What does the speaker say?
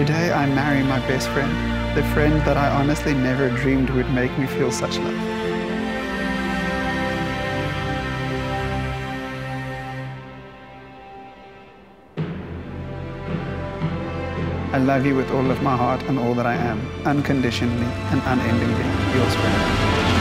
Today I marry my best friend, the friend that I honestly never dreamed would make me feel such love. I love you with all of my heart and all that I am, unconditionally and unendingly, yours forever.